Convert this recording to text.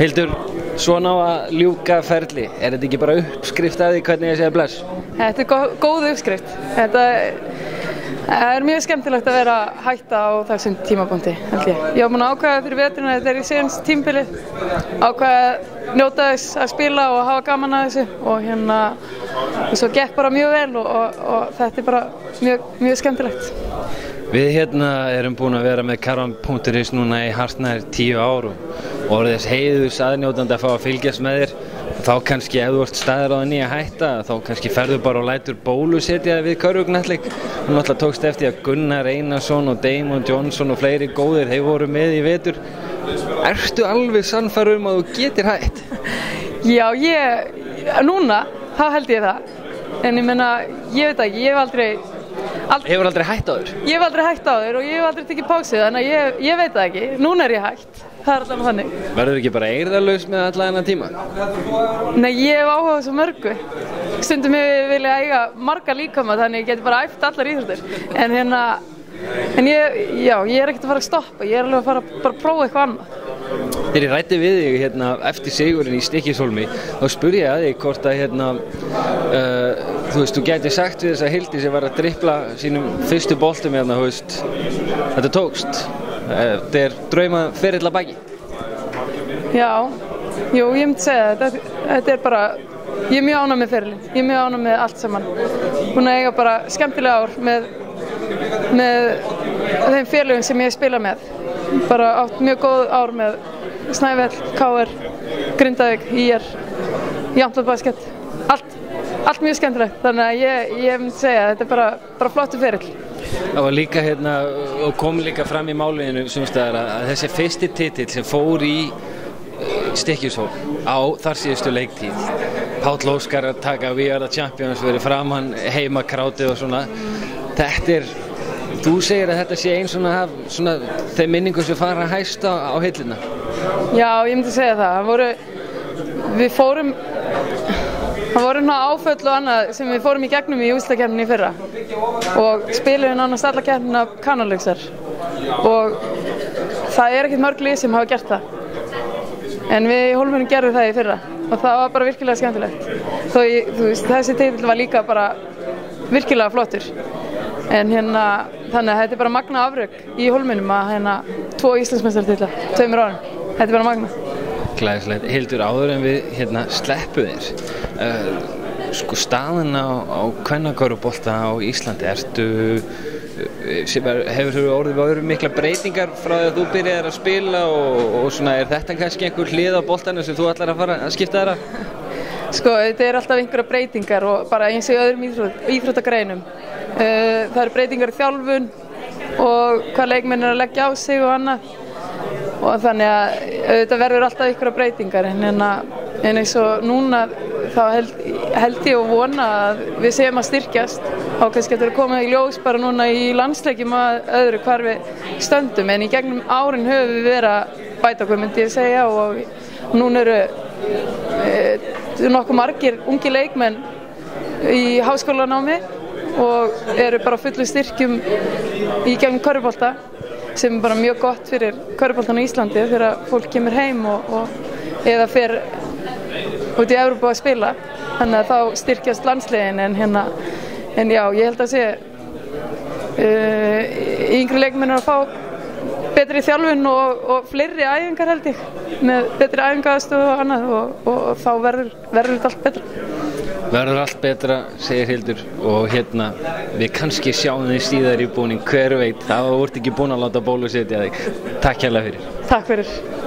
Hildur, svona á að ljúka ferli, er þetta ekki bara uppskrift af því hvernig ég segja bless? Þetta er gó- góð uppskrift. Þetta er mjög skemmtilegt að vera hætta á þessum tímapunkti, held ég. Ég var búin að ákvæða fyrir veturinn að þetta er í síðans tímbilið, ákvæða njóta þess að spila og hafa gaman að þessu og hérna, og svo gekk bara mjög vel og, og, og þetta er bara mjög, mjög skemmtilegt. Við hérna erum búin að vera með Karan.is núna í hartnær tíu ár og orðið þess heiðus aðnjótandi að fá að fylgjast með þér. Þá kannski ef þú ert staður á það nýja hætta, þá kannski ferðu bara og lætur bólusetja við körfugnallik. Þú náttúrulega tókst eftir að Gunnar Einarsson og Damon Johnson og fleiri góðir, þeir voru með í vetur. Ertu alveg sannfærum um að þú getur hætt? Já, ég, núna, þá held ég það. En ég menna, ég veit ekki, ég hef aldrei, aldrei Hefur aldrei hætt á þér? Ég hef aldrei hægt á þér og ég hef aldrei tekið pásið þannig að ég, ég veit það ekki. Núna er ég hægt. Það er alltaf þannig. Verður ekki bara eirðarlaus með alla þennan tíma? Nei, ég hef áhuga á svo mörgu. Stundum ég vilja eiga marga líkama þannig ég geti bara æft allar íþróttir. En hérna, en ég, já, ég er ekkert að fara að stoppa. Ég er alveg að fara að prófa eitthvað annað. Þegar ég rætti við þig hérna, eftir sigurinn í Stikisholmi þá spurði ég að þig hvort að hérna, uh, þú veist, þú gæti sagt við þessa hildi sem var að drippla sínum fyrstu boltum hérna, þú veist, þetta tókst. Uh, Þetta er drauma fyrirla baki. Já, jú, ég myndi segja. Þetta, þetta er bara, ég er mjög ánað með fyrirlin. Ég er mjög ánað með allt saman. Búin að eiga bara skemmtilega ár með, með þeim fyrirlugum sem ég spila með. Bara átt mjög góð ár með Snæfell, K.R., Grindavík, Jantland Basket. Allt, allt mjög skemmtilegt. Þannig að ég, ég myndi segja að þetta er bara, bara flottu fyrirl. Það var líka hérna, og kom líka fram í máliðinu sumstaðar að, að þessi fyrsti titill sem fór í Stikjusól á þar síðustu leiktíð Páll Óskar að taka We Are The Champions verið framann heima krátið og svona þetta er, þú segir að þetta sé einn svona, svona þeim minningum sem fara hæst á, á heilina Já, ég myndi segja það. það voru, við fórum, það voru svona áföll og annað sem við fórum í gegnum í úslakefninni í fyrra og spilum nánast alla keppnina kanalöksar og það er ekkert mörg lið sem hafa gert það. En við í Hólmunum gerðum það í fyrra og það var bara virkilega skemmtilegt. Þó ég, þú veist, þessi titill var líka bara virkilega flottur. En hérna, þannig að þetta er bara magna afrök í Hólmunum að hérna, tvo Íslandsmeistartitla, tveimur árum. Þetta er bara magna. Glæðislegt, Hildur áður en við hérna sleppu þér uh, sko staðin á, á kvennakörubólta á Íslandi ertu er, hefur þú orðið við öðru mikla breytingar frá því að þú byrjaðir að spila og, og svona er þetta kannski einhver hlið á boltanu sem þú ætlar að fara að skipta af? Sko, þetta er alltaf einhverja breytingar og bara eins og öðrum íþrótt, íþróttagreinum. Uh, það eru breytingar í þjálfun og hvað leikmenn er að leggja á sig og annað. Og þannig að þetta verður alltaf einhverja breytingar en, en, en eins og núna þá held, held ég og vona að við séum að styrkjast. Og kannski getur að koma í ljós bara núna í landsleikjum að öðru hvar við stöndum. En í gegnum árin höfum við verið að bæta okkur myndi ég segja og núna eru e, nokkuð margir ungi leikmenn í háskólanámi og eru bara fullu styrkjum í gegnum körfbólta sem er bara mjög gott fyrir körfbóltan í Íslandi þegar fólk kemur heim og, og eða fer út í Európa að spila. Þannig að þá styrkjast landslegin en hérna en já, ég held að sé uh, yngri leikmenn er að fá betri þjálfun og, og fleiri æfingar held ég með betri æfingaðstöðu og annað og, og þá verður, verður þetta allt betra Verður allt betra, segir Hildur og hérna, við kannski sjáum þig síðar í búning, hver veit, það vart ekki búin að láta bólusetja þig. Takk hérlega fyrir. Takk fyrir